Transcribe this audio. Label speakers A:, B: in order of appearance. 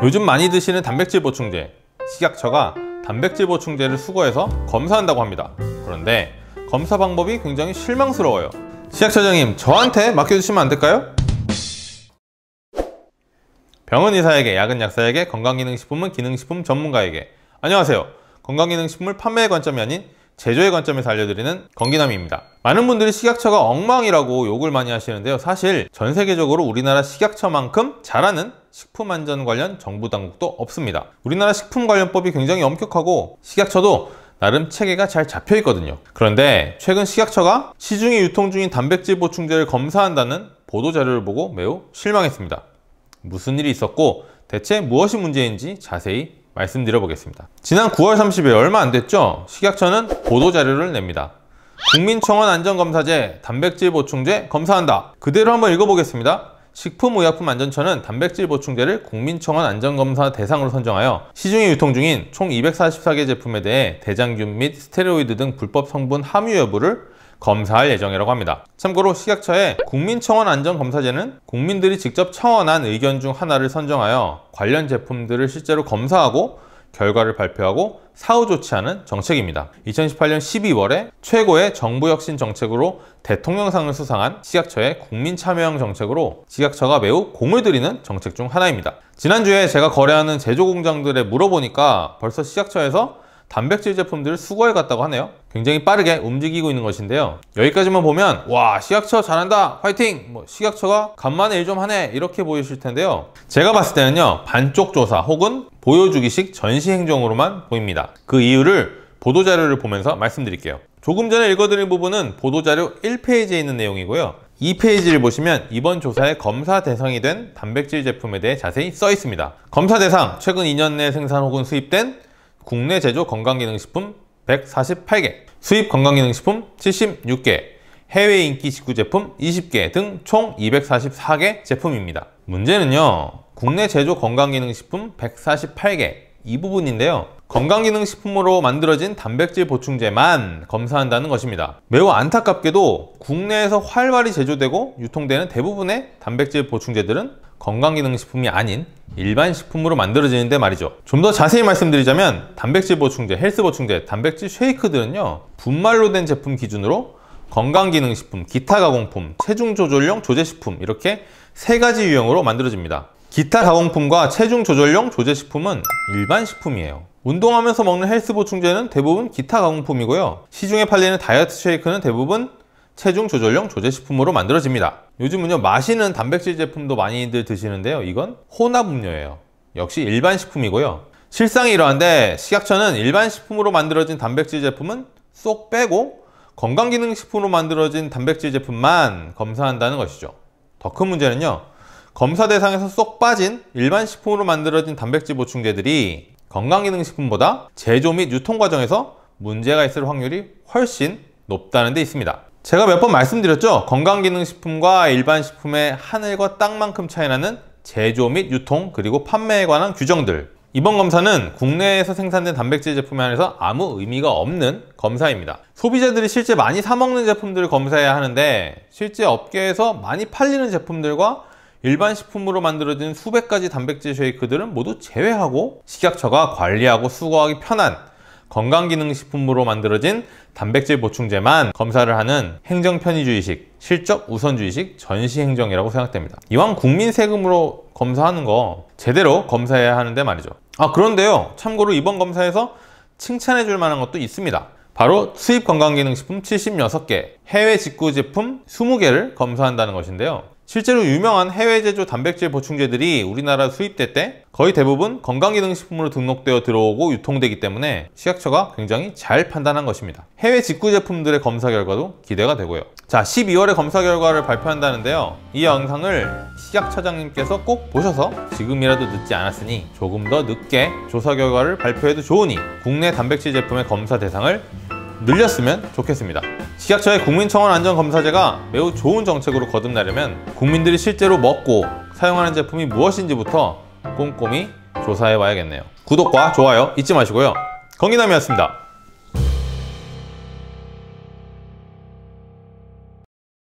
A: 요즘 많이 드시는 단백질 보충제 식약처가 단백질 보충제를 수거해서 검사한다고 합니다. 그런데 검사 방법이 굉장히 실망스러워요. 식약처장님 저한테 맡겨주시면 안 될까요? 병원 의사에게 약은 약사에게 건강기능식품은 기능식품 전문가에게. 안녕하세요. 건강기능식품을 판매의 관점이 아닌 제조의 관점에서 알려드리는 건기남입니다. 많은 분들이 식약처가 엉망이라고 욕을 많이 하시는데요. 사실 전 세계적으로 우리나라 식약처만큼 잘하는 식품 안전 관련 정부 당국도 없습니다 우리나라 식품 관련법이 굉장히 엄격하고 식약처도 나름 체계가 잘 잡혀 있거든요 그런데 최근 식약처가 시중에 유통 중인 단백질 보충제를 검사한다는 보도 자료를 보고 매우 실망했습니다 무슨 일이 있었고 대체 무엇이 문제인지 자세히 말씀드려 보겠습니다. 지난 9월 30일 얼마 안 됐죠? 식약처는 보도 자료를 냅니다. 국민청원 안전검사제 단백질 보충제 검사한다. 그대로 한번 읽어보겠습니다. 식품의약품안전처는 단백질 보충제를 국민청원 안전검사 대상으로 선정하여 시중에 유통 중인 총 244개 제품에 대해 대장균 및 스테로이드 등 불법 성분 함유 여부를 검사할 예정이라고 합니다. 참고로 식약처의 국민청원 안전검사제는 국민들이 직접 청원한 의견 중 하나를 선정하여 관련 제품들을 실제로 검사하고 결과를 발표하고 사후 조치하는 정책입니다. 2018년 12월에 최고의 정부 혁신 정책으로 대통령상을 수상한 식약처의 국민 참여형 정책으로 식약처가 매우 공을 들이는 정책 중 하나입니다. 지난주에 제가 거래하는 제조 공장들에 물어보니까 벌써 식약처에서 단백질 제품들을 수거해 갔다고 하네요 굉장히 빠르게 움직이고 있는 것인데요 여기까지만 보면 와 식약처 잘한다 화이팅 뭐 식약처가 간만에 일 좀 하네 이렇게 보이실 텐데요 제가 봤을 때는요 반쪽 조사 혹은 보여주기식 전시 행정으로만 보입니다. 그 이유를 보도자료를 보면서 말씀드릴게요. 조금 전에 읽어드린 부분은 보도자료 1페이지에 있는 내용이고요. 2페이지를 보시면 이번 조사의 검사 대상이 된 단백질 제품에 대해 자세히 써 있습니다. 검사 대상 최근 2년 내 생산 혹은 수입된 국내 제조 건강기능식품 148개, 수입 건강기능식품 76개, 해외 인기 직구 제품 20개 등 총 244개 제품입니다. 문제는요, 국내 제조 건강기능식품 148개 이 부분인데요. 건강기능식품으로 만들어진 단백질 보충제만 검사한다는 것입니다. 매우 안타깝게도 국내에서 활발히 제조되고 유통되는 대부분의 단백질 보충제들은 건강기능식품이 아닌 일반 식품으로 만들어지는데 말이죠 좀 더 자세히 말씀드리자면 단백질 보충제, 헬스 보충제, 단백질 쉐이크들은요 분말로 된 제품 기준으로 건강기능식품, 기타 가공품, 체중 조절용 조제식품 이렇게 세 가지 유형으로 만들어집니다. 기타 가공품과 체중 조절용 조제식품은 일반 식품이에요. 운동하면서 먹는 헬스 보충제는 대부분 기타 가공품이고요. 시중에 팔리는 다이어트 쉐이크는 대부분 체중 조절용 조제식품으로 만들어집니다. 요즘은요 마시는 단백질 제품도 많이들 드시는데요 이건 혼합 음료예요. 역시 일반 식품이고요. 실상이 이러한데 식약처는 일반 식품으로 만들어진 단백질 제품은 쏙 빼고 건강기능식품으로 만들어진 단백질 제품만 검사한다는 것이죠. 더 큰 문제는요 검사 대상에서 쏙 빠진 일반 식품으로 만들어진 단백질 보충제들이 건강기능식품보다 제조 및 유통 과정에서 문제가 있을 확률이 훨씬 높다는 데 있습니다. 제가 몇 번 말씀드렸죠? 건강기능식품과 일반 식품의 하늘과 땅만큼 차이나는 제조 및 유통 그리고 판매에 관한 규정들 이번 검사는 국내에서 생산된 단백질 제품에 한해서 아무 의미가 없는 검사입니다. 소비자들이 실제 많이 사 먹는 제품들을 검사해야 하는데 실제 업계에서 많이 팔리는 제품들과 일반 식품으로 만들어진 수백 가지 단백질 쉐이크들은 모두 제외하고 식약처가 관리하고 수거하기 편한 건강기능식품으로 만들어진 단백질 보충제만 검사를 하는 행정편의주의식, 실적 우선주의식 전시행정이라고 생각됩니다. 이왕 국민 세금으로 검사하는 거 제대로 검사해야 하는데 말이죠. 아 그런데요. 참고로 이번 검사에서 칭찬해 줄 만한 것도 있습니다. 바로 수입 건강기능식품 76개, 해외 직구 제품 20개를 검사한다는 것인데요. 실제로 유명한 해외 제조 단백질 보충제들이 우리나라 수입될 때 거의 대부분 건강기능식품으로 등록되어 들어오고 유통되기 때문에 식약처가 굉장히 잘 판단한 것입니다. 해외 직구 제품들의 검사 결과도 기대가 되고요. 자, 12월에 검사 결과를 발표한다는데요. 이 영상을 식약처장님께서 꼭 보셔서 지금이라도 늦지 않았으니 조금 더 늦게 조사 결과를 발표해도 좋으니 국내 단백질 제품의 검사 대상을 늘렸으면 좋겠습니다. 식약처의 국민청원 안전검사제가 매우 좋은 정책으로 거듭나려면 국민들이 실제로 먹고 사용하는 제품이 무엇인지부터 꼼꼼히 조사해 봐야겠네요. 구독과 좋아요 잊지 마시고요. 건기남이었습니다.